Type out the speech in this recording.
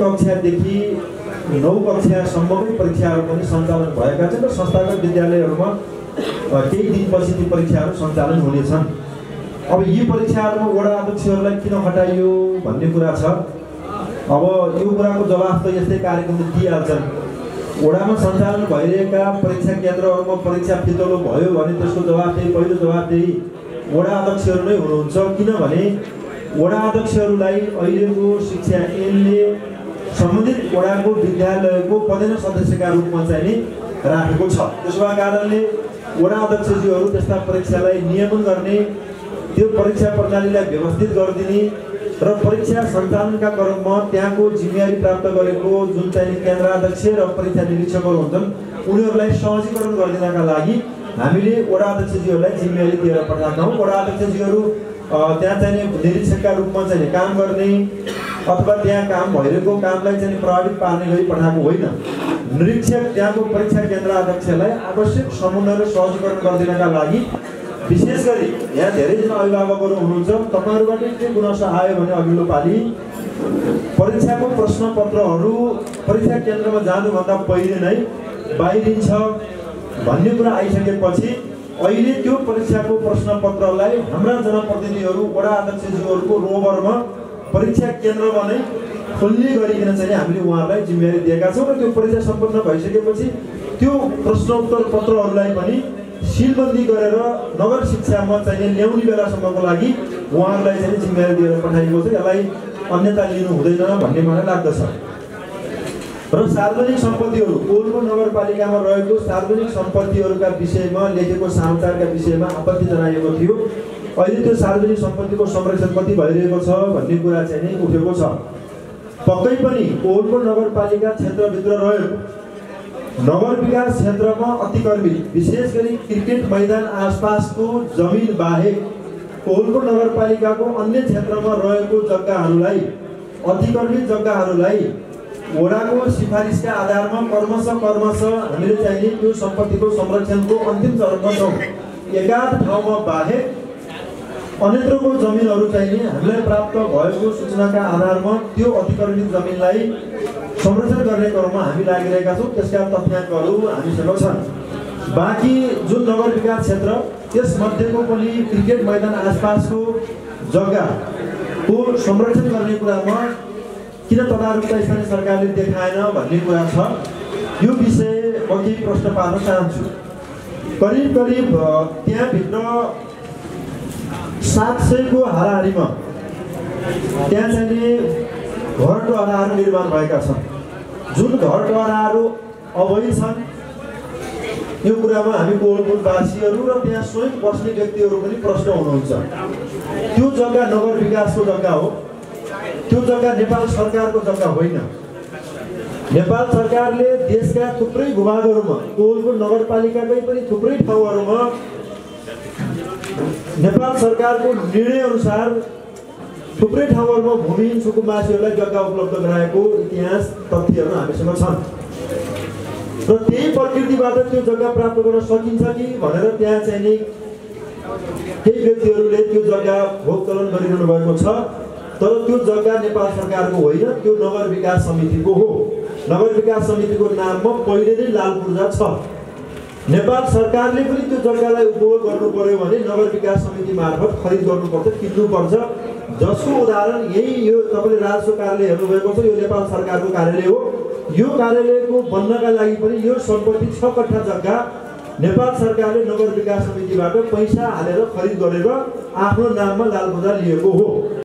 कक्षादेखि नौ कक्षासम्मकै परीक्षाहरू पनि सञ्चालन भएका छन् र संस्थागत विद्यालयहरूमा केही दिनपछि ती परीक्षाहरू सञ्चालन हुनेछन्। अब यी परीक्षाहरूमा वडा अध्यक्षहरूलाई किन हटाइयो भन्ने कुरा छ। अब यो कुराको जवाफ त यस्तै कार्यक्रमले दिइहाल्छन्। वडामा सञ्चालन भइरहेका परीक्षा केन्द्रहरूमा परीक्षा फितलो भयो भने त्यसको जवाफदेही पहिलो जवाफदेही वडा अध्यक्षहरू नै हुनुहुन्छ। किनभने वडा अध्यक्षहरूलाई अहिलेको शिक्षा ऐनले सम्बन्धित वडाको विद्यालयको पदेन सदस्यका रूपमा चाहिँ राखेको छ। त्यसो भए कारणले वडा अध्यक्षज्यूहरू त्यस्ता परीक्षालाई नियमन गर्ने त्यो परीक्षा प्रणालीलाई व्यवस्थित गरिदिने र परीक्षा सञ्चालनका क्रममा त्यहाँको जिम्मेवारी प्राप्त गरेको जुन चाहिँ केन्द्राध्यक्ष र परीक्षा निरीक्षकहरू हुन्छन् उनीहरूलाई सहजीकरण गरिदिनका लागि हामीले वडा अध्यक्षज्यूहरूलाई जिम्मेवारी दिएर पठाएका हौँ वडा अध्यक्षज्यूहरू त्यहाँ चाहिँ निरीक्षकका रूपमा चाहिँ काम गर्ने अथवा त्यहाँ काम भइरहेको कामलाई चाहिँ प्रभावित पार्ने गरी पठाएको होइन। निरीक्षक त्यहाँको परीक्षा केन्द्र अध्यक्षलाई आवश्यक समन्वय र सहजीकरण गरिदिनका लागि विशेष गरी यहाँ धेरैजना अभिभावकहरू हुनुहुन्छ। तपाईँहरूबाट के गुनासो आयो भने अघिल्लो पालि परीक्षाको प्रश्न पत्रहरू परीक्षा केन्द्रमा जानुभन्दा पहिले नै बाहिरिन्छ भन्ने कुरा आइसकेपछि अहिले त्यो परीक्षाको प्रश्न पत्रलाई हाम्रा जनप्रतिनिधिहरू वडा अध्यक्षज्यूहरूको रोबरमा परीक्षा केन्द्रमा नै खोल्ने गरिकन चाहिँ हामीले उहाँहरूलाई जिम्मेवारी दिएका छौँ र त्यो परीक्षा सम्पन्न भइसकेपछि त्यो प्रश्नोत्तर पत्रहरूलाई पनि सिलबन्दी गरेर नगर शिक्षामा चाहिँ ल्याउने बेलासम्मको लागि उहाँहरूलाई चाहिँ जिम्मेवारी दिएर पठाइएको छ। यसलाई अन्यता लिनु हुँदैन भन्ने मलाई लाग्दछ। र सार्वजनिक सम्पत्तिहरू कोलको नगरपालिकामा रहेको सार्वजनिक सम्पत्तिहरूका विषयमा लेखेको समाचारका विषयमा आपत्ति जनाइएको थियो। अहिले त्यो सार्वजनिक सम्पत्तिको संरक्षण कति भइरहेको छ भन्ने कुरा चाहिँ नै उठेको छ। पक्कै पनि कोलको नगरपालिका क्षेत्रभित्र रहेको नगर विकास क्षेत्रमा अतिक्रमित विशेष गरी क्रिकेट मैदान आसपासको जमिन बाहेक कोलको नगरपालिकाको अन्य क्षेत्रमा रहेको जग्गाहरूलाई अतिक्रमित जग्गाहरूलाई वडाको सिफारिसका आधारमा कर्मश कर्मश हामीले चाहिँ त्यो सम्पत्तिको संरक्षणको अन्तिम चरणमा छौँ। एकाध ठाउँमा बाहेक अन्यत्रको जमिनहरू चाहिँ नि हामीलाई प्राप्त भएको सूचनाका आधारमा त्यो अतिक्रमित जमिनलाई संरक्षण गर्ने क्रममा हामी लागिरहेका छौँ। त्यसका तथ्याङ्कहरू हामीसँग छन्। बाँकी जुन नगर विकास क्षेत्र त्यसमध्येको पनि क्रिकेट मैदान आसपासको जग्गाको संरक्षण गर्ने कुरामा किन तदारुकता स्थानीय सरकारले देखाएन भन्ने कुरा छ? यो विषय म केही प्रश्न पार्न चाहन्छु। करिब करिब त्यहाँभित्र सात सयको हाराहारीमा त्यहाँ चाहिँ नि घर टहराहरू निर्माण भएका छन्। जुन घर टहराहरू अवैध छन् यो कुरामा हामी कोलपुरवासीहरू र त्यहाँ स्वयं बस्ने व्यक्तिहरू पनि प्रश्न हुनुहुन्छ। त्यो जग्गा नगर विकासको जग्गा हो। त्यो जग्गा नेपाल सरकारको जग्गा होइन। नेपाल सरकारले देशका थुप्रै भूभागहरूमा कोलपुर नगरपालिकाकै पनि थुप्रै ठाउँहरूमा नेपाल सरकारको निर्णय अनुसार थुप्रै ठाउँहरूमा भूमिहीन सुकुम्बासीहरूलाई जग्गा उपलब्ध गराएको इतिहास तथ्यहरू हामीसँग छन्। र त्यही प्रकृतिबाट त्यो जग्गा प्राप्त गर्न सकिन्छ कि भनेर त्यहाँ चाहिँ नि केही व्यक्तिहरूले त्यो जग्गा भोगचलन गरिरहनु भएको छ। तर त्यो जग्गा नेपाल सरकारको होइन त्यो नगर विकास समितिको हो। नगर विकास समितिको नाममा पहिले नै लाल पूर्जा छ। नेपाल सरकारले पनि त्यो जग्गालाई उपभोग गर्नु पर्यो भने नगर विकास समिति मार्फत खरिद गर्नुपर्छ किन्नुपर्छ जसको उदाहरण यही यो तपाईँले राजस्व कार्यालय हेर्नुभएको छ यो नेपाल सरकारको कार्यालय हो। यो कार्यालयको बन्नका लागि पनि यो सम्पत्ति छ कट्ठा जग्गा। नेपाल सरकारले नगर विकास समितिबाट पैसा हालेर खरिद गरेर आफ्नो नाममा लाल पूजा लिएको हो।